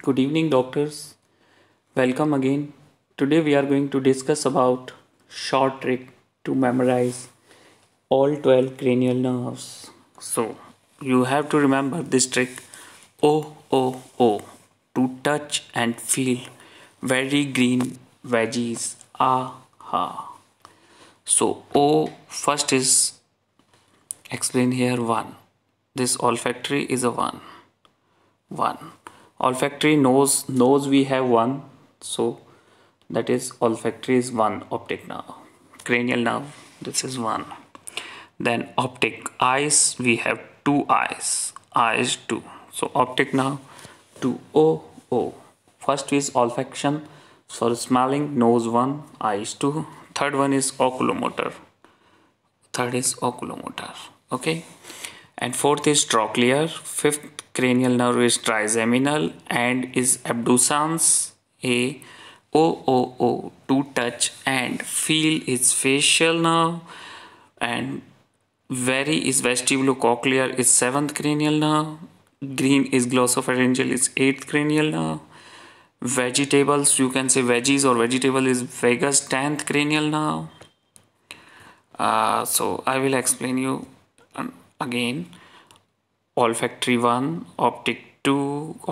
Good evening doctors. Welcome again. Today we are going to discuss about short trick to memorize all 12 cranial nerves. So you have to remember this trick O O O to touch and feel very green veggies. Ah ha. So O first is explain here 1. This olfactory is a 1. 1 olfactory nose nose we have one. So that is olfactory is one optic nerve cranial nerve this is one. Then optic eyes we have two eyes. Eyes two. So optic nerve two o o. First is olfaction. For smelling nose one eyes two. Third one is oculomotor. Third is oculomotor. Okay and fourth is trochlear. Fifth cranial nerve is trigeminal. And is abducens a o o o to touch. And feel is facial nerve. And very is vestibulocochlear is seventh cranial nerve. Green is glossopharyngeal is eighth cranial nerve. Vegetables you can say veggies or vegetable is vagus 10th cranial nerve. Uh, so I will explain you again olfactory 1 optic 2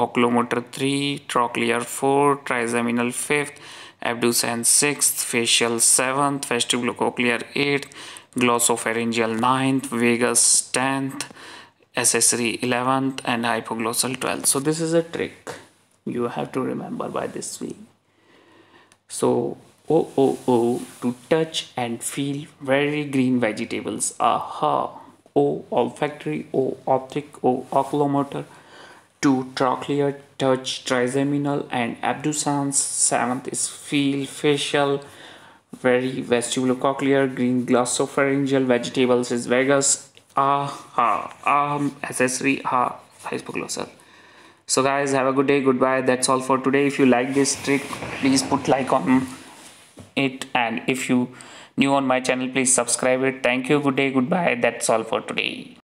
oculomotor 3 trochlear 4 trigeminal 5th abducens 6th facial 7th vestibulocochlear 8th glossopharyngeal 9th vagus 10th accessory 11th and hypoglossal 12th so this is a trick. You have to remember by this way. So o o o to touch and feel very green vegetables. Aha O olfactory, O optic, O oculomotor, 2 trochlear, touch, trigeminal and abducens, 7th is feel, facial, very vestibulocochlear, green glossopharyngeal, vegetables is vagus, ah, ha, ah, accessory, ha, hypoglossal. So guys, have a good day, goodbye, that's all for today. If you like this trick, please put like on it. And if you new on my channel please subscribe it. Thank you. Good day. Goodbye. That's all for today